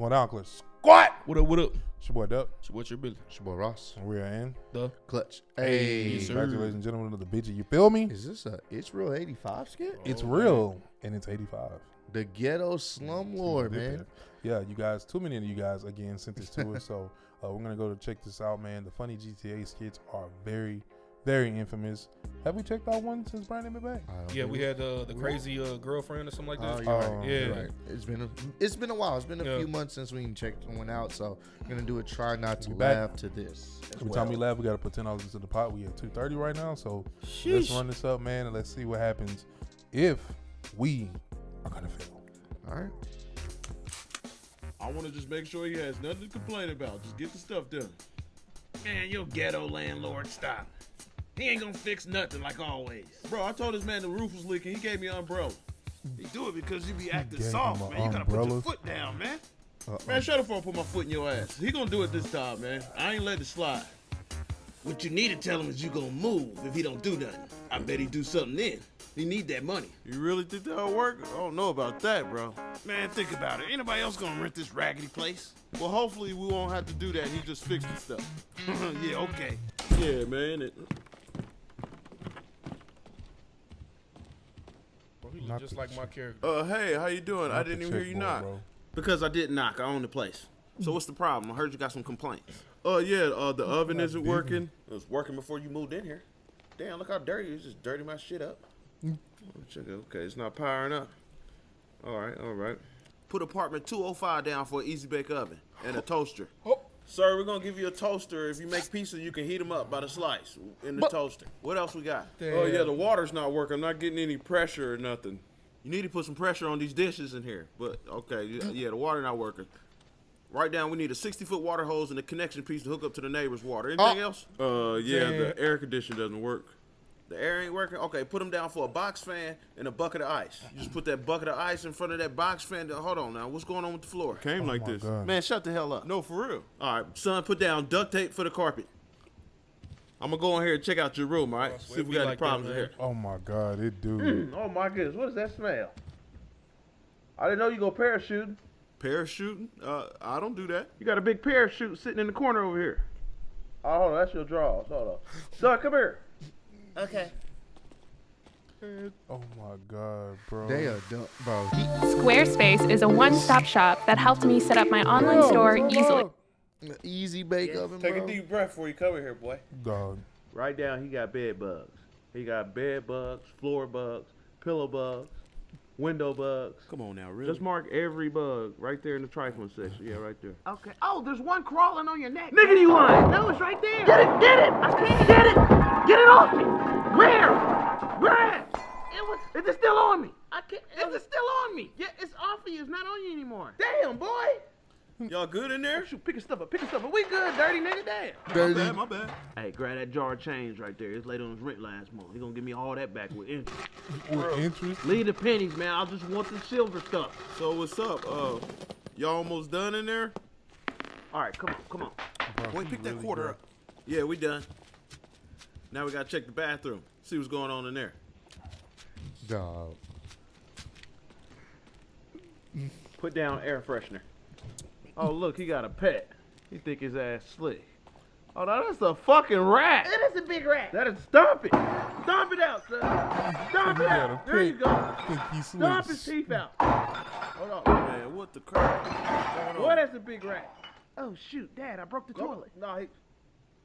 Going down, Clutch. Squad. What up? What up? It's your boy Dub. So what's your business? It's your boy Ross. And we are in. The Clutch. Hey, Hey. yes, sir. Back to ladies and gentlemen of the bitch. You feel me? Is this a It's Real 85 skit? It's Oh, real, and it's 85. The ghetto slumlord, man. Yeah, you guys, too many of you guys again sent this to us, so uh, we're gonna go to check this out, man. The funny GTA skits are very, very infamous. Have we checked out one since Brandon been back? Yeah, we had uh, the crazy uh, girlfriend or something like that. you're Oh, right. yeah. You're right. It's been a, it's been a while. It's been a Yeah. few months since we checked one out, so we're gonna do a try not to We back. laugh to this. as Every time we laugh, we gotta put ten dollars into the pot. We at two thirty right now, so let's run this up, man, and let's see what happens if we are gonna fail. All right. I want to just make sure he has nothing to complain about. Just get the stuff done. Man, your ghetto landlord, stop. He ain't gonna fix nothing like always. Bro, I told this man the roof was leaking. He gave me an umbrella. He do it because you be acting soft, man. You gotta put your foot down, man. Man, shut up before I put my foot in your ass. He gonna do it this time, man. I ain't let it slide. What you need to tell him is you gonna move if he don't do nothing. I bet he do something then. He need that money. You really think that'll work? I don't know about that, bro. Man, think about it. Anybody else gonna rent this raggedy place? Well, hopefully we won't have to do that. He just fixed the stuff. yeah, okay. Yeah, man. It, Bro, he look Not just the like my character. uh, hey, how you doing? I didn't even hear you knock. bro. Because I did knock. I own the place. So what's the problem? I heard you got some complaints. Oh yeah, uh, the oven isn't big. working. It was working before you moved in here. Damn, look how dirty it is. Just dirty my shit up. Check it. Okay, it's not powering up. All right, all right. Put apartment 205 down for an easy bake oven and a toaster. Sir, we're gonna give you a toaster. If you make pizza, you can heat them up by the slice in the toaster. What else we got? Oh yeah, the water's not working. I'm not getting any pressure or nothing. You need to put some pressure on these dishes in here. But okay, yeah, yeah, the water not working. Right down, we need a 60 foot water hose and a connection piece to hook up to the neighbor's water. Anything Oh. else? Uh, yeah, Damn. the air conditioner doesn't work. The air ain't working. Okay, put them down for a box fan and a bucket of ice. You just put that bucket of ice in front of that box fan. Hold on now, what's going on with the floor? Came like Oh my this. God. Man, shut the hell up. No, for real. All right, son, put down duct tape for the carpet. I'm gonna go in here and check out your room. All right, Boss, see if we we got any like that, problems in here. Oh my god, it do. Oh my goodness, what is that smell? I didn't know you go parachuting. Parachuting? Uh, I don't do that. You got a big parachute sitting in the corner over here. Oh, that's your drawers. Hold on. Son, come here. Okay. Oh my god, bro. They are dumb, bro. Squarespace is a one stop shop that helped me set up my online store easily. easy bake oven, Take bro. a deep breath before you come in here, boy. Dog. Right down, he got bed bugs. He got bed bugs, floor bugs, pillow bugs, window bugs. Come on now, really? Just mark every bug right there in the trifling section. Yeah, right there. Okay. Oh, there's one crawling on your neck. Nigga, you lying? No, it's right there. Get it, get it! I can't Get it! Get it off me! Where? Where? It was. Is it still on me? I can't. Is it still on me? Yeah, it's off of you. It's not on you anymore. Damn, boy! Y'all good in there? Shoot, pick your stuff up, pick your stuff up. We good, dirty nigga, damn. My Dirty. bad, my bad. Hey, grab that jar of change right there. It's laid on his rent last month. He gonna give me all that back with interest. With interest. Leave the pennies, man. I just want the silver stuff. So what's up? Uh, y'all almost done in there? All right, come on, come on. Bro, Wait, he pick that really quarter good. up. Yeah, we done. Now we gotta check the bathroom. See what's going on in there. Dog. Put down air freshener. Oh, look, he got a pet. He think his ass slick. Oh, no, that's a fucking rat. It is a big rat. That is stomp it. Stomp it out, son. Stomp it out. There you go. Think he's Stomp his teeth out. Hold on. Man, what the crap? What's going on? Boy, that's a big rat. Oh shoot, Dad, I broke the Go- toilet. Nah, he,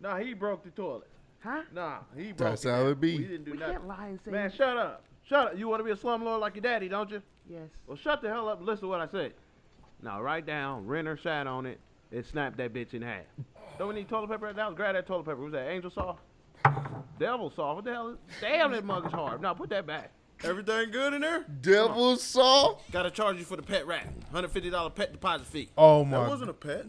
nah, he broke the toilet. Huh? Nah, he broke That's it. how it be. We didn't do We nothing. can't lie and say. Man, shut up. Shut up. You want to be a slumlord like your daddy, don't you? Yes. Well, shut the hell up and listen to what I say. Now, write down, renter sat on it, and snap that bitch in half. Don't we need toilet paper right now? Grab that toilet paper. Was that angel saw? Devil saw. What the hell? Is, damn, that mug is hard. Now, put that back. Everything good in there? Devil saw. Gotta charge you for the pet rat. $150 pet deposit fee. Oh my. That my. wasn't a pet.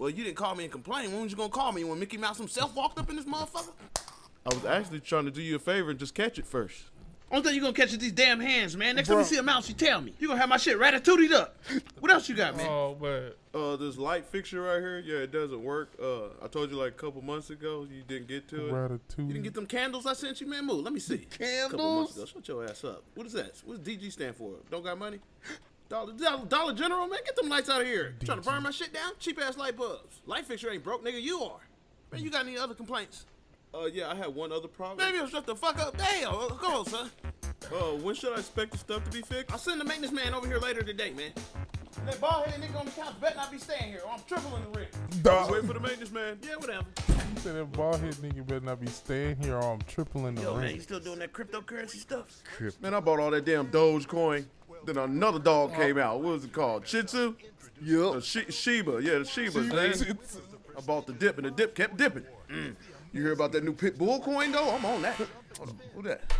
Well, you didn't call me and complain. When was you gonna call me? When Mickey Mouse himself walked up in this motherfucker? I was actually trying to do you a favor and just catch it first. Only thing you gonna catch is these damn hands, man. Next time you see a mouse, you tell me. You gonna have my shit ratatouille'd up. What else you got, man? Oh, but Uh, this light fixture right here, yeah, it doesn't work. Uh, I told you like a couple months ago, you didn't get to it. Ratatouille. You didn't get them candles I sent you, man? Move. Let me see. a Couple months ago. Shut your ass up. What is that? What does DG stand for? Don't got money? Dollar, Dollar, Dollar General, man, get them lights out of here. Trying to burn my shit down? Cheap ass light bulbs. Light fixture ain't broke, nigga. You are. Man, you got any other complaints? Uh, yeah, I had one other problem. Maybe it'll shut the fuck up. Damn, uh, come on, son. Uh, when should I expect the stuff to be fixed? I'll send the maintenance man over here later today, man. That bald headed nigga on the couch better not be staying here, or I'm tripling the rent. Dog. Wait for the maintenance man. Yeah, whatever. You said that bald head nigga better not be staying here or I'm tripling the Yo, man, rent. you still doing that cryptocurrency stuff? Man, I bought all that damn Dogecoin. Then another dog came out. What was it called? Shih Tzu? Yup. Uh, Shi Shiba. Yeah, the Shibas, man. I bought the dip, and the dip kept dipping. Mm. You hear about that new pit bull coin though? I'm on that. Hold on, who that?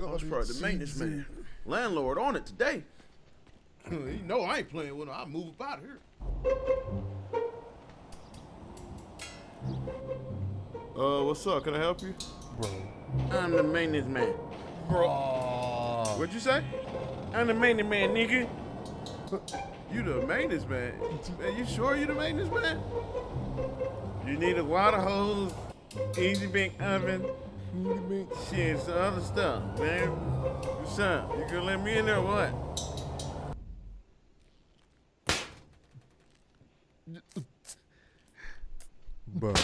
Oh, it's probably the maintenance man. Landlord on it today. you know I ain't playing with him. I'll move up out of here. Uh, what's up? Can I help you? Bro, I'm the maintenance man. What'd you say? I'm the maintenance man, nigga. You the maintenance man. Man, you sure you the maintenance man? You need a water hose, easy bake oven, you mean- shit, some other stuff, man. What's up? You gonna let me in there or what? Bro.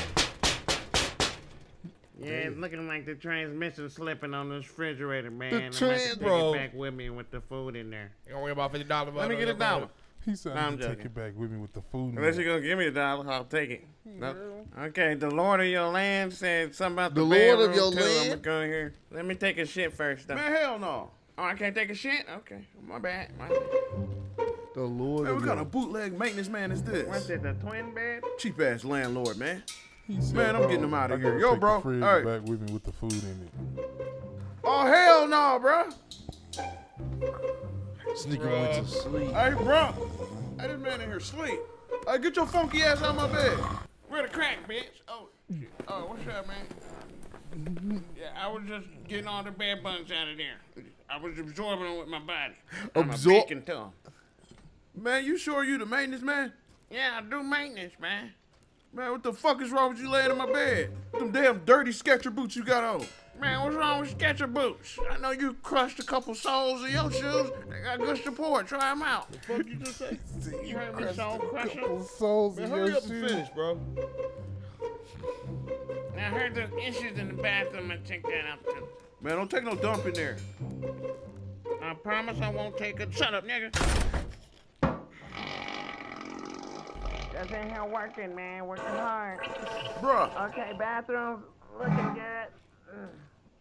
Yeah, it's looking like the transmission slipping on this refrigerator, man. I'm trans- gonna have to take Bro. it back with me with the food in there. You gonna worry about fifty dollars? Let me get a dollar. He said Nah, I'm I'm gonna take joking. it back with me with the food. Unless you're gonna give me a dollar, I'll take it. No. Okay, the Lord of your land said something about the, The Lord of your too. I'm gonna go here. Let me take a shit first, though. Man, hell no. Oh, I can't take a shit? Okay, my bad. My bad. The Lord Man, of what kind your- of bootleg maintenance man is this? What's this? it, the twin bed? Cheap ass landlord, man. He said, Man, I'm getting them out of here. gotta Yo, take bro, The fridge all right. back with me with the food in it. Oh hell no, bro. This nigga went to sleep. Hey, bro. Hey, this man in here sleep. Hey, get your funky ass out of my bed. Where the crack, bitch? Oh, shit. Oh, what's up, man? Yeah, I was just getting all the bad bugs out of there. I was absorbing them with my body. I'm Absor- a bacon tongue. Man, you sure you the maintenance man? Yeah, I do maintenance, man. Man, what the fuck is wrong with you laying in my bed? Them damn dirty Sketcher boots you got on. Man, what's wrong with Sketcher boots? I know you crushed a couple soles of your shoes. They got good support. Try them out. The Fuck you just say? You heard me, soul crusher? Couple souls Man, in hurry your up and shoes. finish, bro. Now, I heard there's issues in the bathroom. I check that out too. Man, don't take no dump in there. I promise I won't take a. Shut up, nigga. Just in here working, man. Working hard. Bruh. Okay, bathroom looking good. Ugh.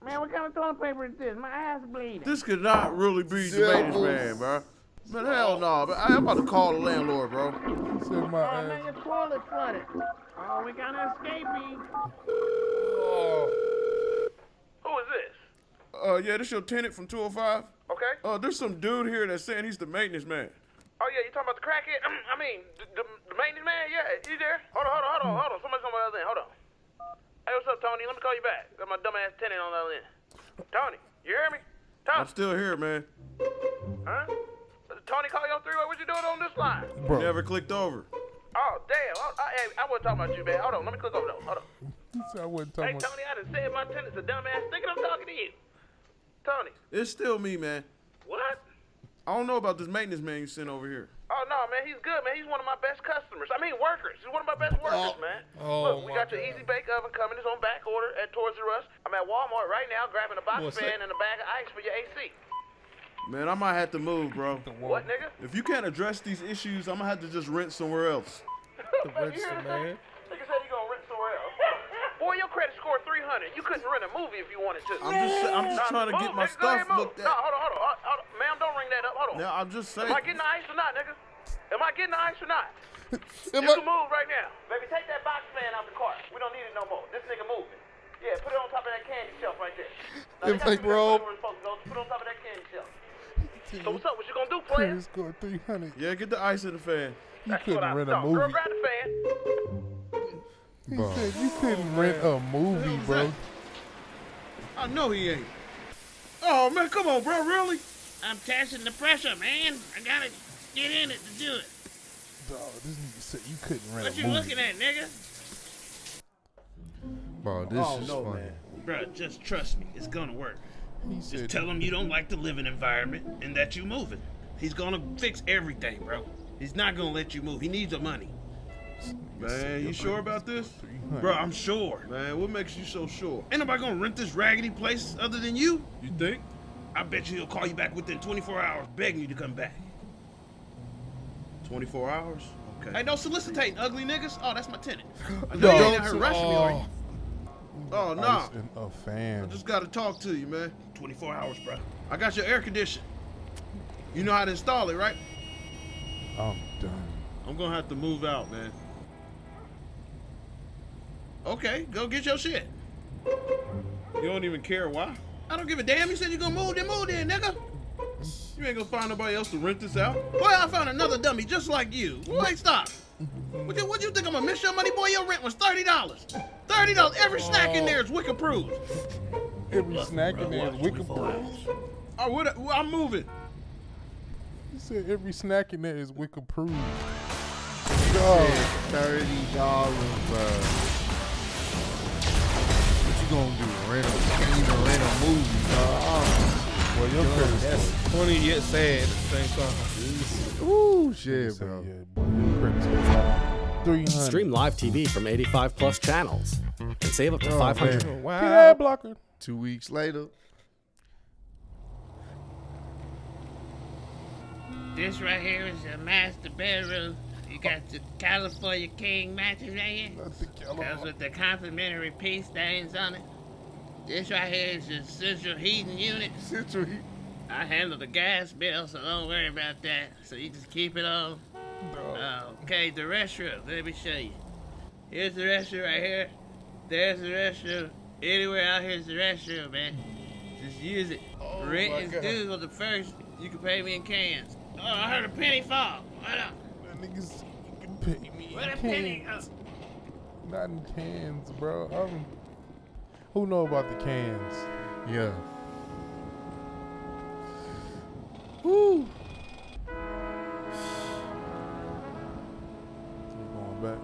Man, what kind of toilet paper is this? My ass bleeding. This could not really be the maintenance man, bro. But hell no. But I'm about to call the landlord, bro. He said my Oh, ass. man, your toilet flooded. Oh, we gotta escape me. Who is this? Uh, yeah, this your tenant from 205. Okay. Uh, there's some dude here that's saying he's the maintenance man. Oh yeah, you talking about the crackhead? Mm, I mean, the, the, the maintenance man? Yeah, he there? Hold on, hold on, hold on, hold on. Somebody's on my other end. Hold on. Hey, what's up, Tony? Let me call you back. Got my dumbass tenant on the other end. Tony, you hear me? I'm still here, man. huh? Tony, call you on three way. What you doing on this line? Bro, Never clicked over. Oh damn! I, I, hey, I wasn't talking about you, man. Hold on, let me click over though. Hold on. he said I wasn't Hey, talking about. Tony, I done said my tenant's a dumbass. Thinking I'm talking to you. Tony, It's still me, man. what? I don't know about this maintenance man you sent over here. Oh no, man, he's good, man. He's one of my best customers. I mean, workers. He's one of my best workers, oh. man. Oh, Look, we my got your God. easy bake oven coming. It's on back order at Toys R Us. I'm at Walmart right now, grabbing a box What's fan that? and a bag of ice for your AC. Man, I might have to move, bro. What, nigga? If you can't address these issues, I'm gonna have to just rent somewhere else. The register, man. Nigga said you gonna rent somewhere else. Boy, your credit score 300. You couldn't rent a movie if you wanted to. I'm just, I'm just trying to get my nigga. Go ahead, stuff looked at. hold on, hold on, hold on, hold on. Ma'am, don't ring that up. Hold on. Now I'm just saying. Am I getting the ice or not, nigga? Am I getting the ice or not? Am you I- can move right now. Baby, take that box fan out the car. We don't need it no more. This nigga moving. Yeah, put it on top of that candy shelf right there. Now, If they got I two different grow- places it's supposed to. Put it on top of that candy shelf. So what's up? What you gonna do, player? Credit score 300. Yeah, get the ice in the fan. You That's couldn't rent a thought. Girl, movie. grab the fan. He said you couldn't rent a movie, bro. I know he ain't. Oh man, come on, bro. Really? I'm testing the pressure, man. I gotta get in it to do it. Dog, this nigga said you couldn't rent What a you movie. looking at, nigga? Bro, this Oh is no, funny. man. Bro, just trust me, it's gonna work. He Just said, tell them you don't like the living environment and that you moving. He's gonna fix everything, bro. He's not gonna let you move. He needs the money. Man, you sure about this? Bro, I'm sure. Man, what makes you so sure? Ain't nobody gonna rent this raggedy place other than you. You think? I bet you he'll call you back within 24 hours begging you to come back. 24 hours? Okay. Hey, no solicitating, ugly niggas. Oh, that's my tenant. I No. know you ain't out here rushing me, are you? Oh, no. Ice and a fan. I just gotta talk to you, man. 24 hours, bro. I got your air conditioner. You know how to install it, right? I'm done. I'm gonna have to move out, man. Okay, go get your shit. You don't even care why? I don't give a damn. You said you're gonna move, then move then, nigga. You ain't gonna find nobody else to rent this out? Boy, I found another dummy just like you. Boy, stop. What you, what you think I'm gonna miss your money, boy? Your rent was $30. $30. Every snack in there is WIC approved. Every snack in there is wicked proof. Oh, what? well, I'm moving. You said every snack in there is wicked proof. Thirty dollars, bro. What you gonna do? Rent a, can't even rent a movie, dog. Well, your credit That's score. funny yet sad at the same time. Ooh, shit, bro. Yeah, boy, your credit score. 300. Stream live TV from 85 plus channels and save up to Oh, 500. man. Wow. Yeah, blocker. Two weeks later. This right here is a master bedroom. You got the California King mattress right here. Not the Comes with the complimentary pea stains on it. This right here is the central heating unit. Central Heat. I handle the gas bill, so don't worry about that. So you just keep it on. Uh, okay, the restroom. Let me show you. Here's the restroom right here. There's the restroom. Anywhere out here's the restroom, man. Just use it. Rent is due on the first. You can pay me in cans. Oh, I heard a penny fall. What up? That niggas, you can pay me Where in the penny? cans. Not in cans, bro. I'm, who know about the cans? Yeah. Woo. Keep going back.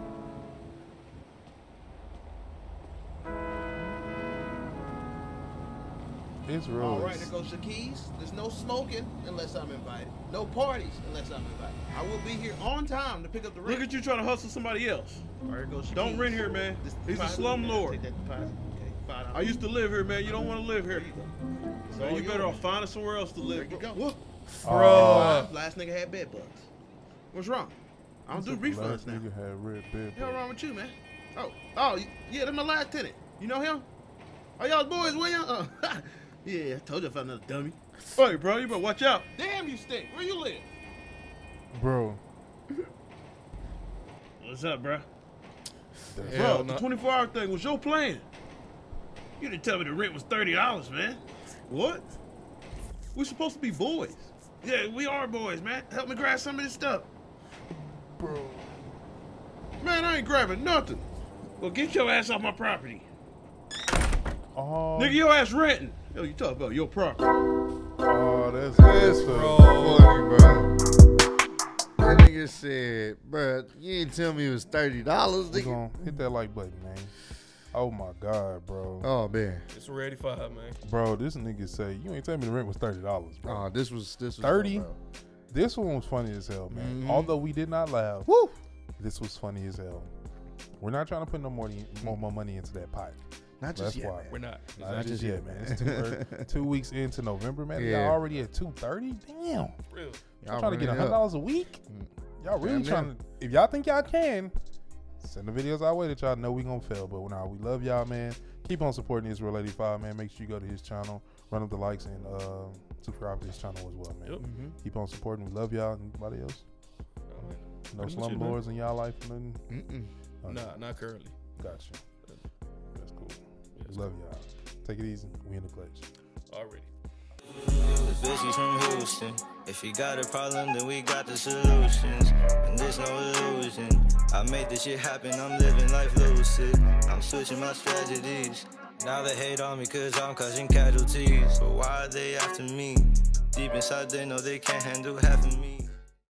It's real. All right, there goes your keys. There's no smoking unless I'm invited. No parties unless I'm invited. I will be here on time to pick up the rent. Look at you trying to hustle somebody else. All right, there goes Don't keys. rent here, man. This He's a deposit, slum man. lord. Take that deposit. Okay, five I used to live here, man. You don't want to live here. There you go. So all you better yours. off finding somewhere else to There live. you go. What? Oh, Last nigga had bed bugs. What's wrong? I don't do last refunds now. nigga had red bed. Hell wrong with you, man? Oh, oh, y- yeah, that's my last tenant. You know him? Oh, y'all boys, William? Uh, yeah, I told you I found another dummy. Hey, bro, you better watch out. Damn, you stink. Where you live? Bro, What's up, bro? Bro, Hell the 24 hour thing was your plan. You didn't tell me the rent was thirty dollars, man. What? We're supposed to be boys. Yeah, we are boys, man. Help me grab some of this stuff. bro. Man, I ain't grabbing nothing. Well, get your ass off my property. Oh, Nigga, your ass renting. Yo, you talk about your property. oh, that's That's that's funny, bro. That nigga said, bro, you ain't tell me it was thirty dollars, We nigga. gonna hit that like button, man. Oh my god, bro. Oh man. It's ready for her, man. Bro, this nigga say you ain't tell me the rent was thirty dollars, bro. Oh, this was this was 30? This one was funny as hell, man. Mhm. Although we did not laugh, Woo. this was funny as hell. We're not trying to put no more more, more money into that pot. Not That's just yet, why. man. We're not. Not, just yet, man. It's two, early- two weeks into November, man. Yeah. Y'all already at two thirty. Damn. Real. Y'all trying to get running hundred dollars a week? Y'all really Damn near. trying to? If y'all think y'all can, send the videos our way that y'all know we gonna fail. But nah, we love y'all, man. Keep on supporting It's Real 85, man. Make sure you go to his channel, run up the likes, and uh, subscribe to his channel as well, man. Yep. Keep on supporting. We love y'all. Anybody else? Alright. No Pretty much slumlords in y'all life? Nothing? Mm-mm. Okay, Nah, not currently. Gotcha. That's cool. Yes, We love y'all. Take it easy. We in the clutch. Already. Bitches from Houston. If you got a problem, then we got the solutions. And there's no illusion. I made this shit happen, I'm living life lucid. I'm switching my strategies. Now they hate on me cause I'm causing casualties. But why are they after me? Deep inside, they know they can't handle half of me.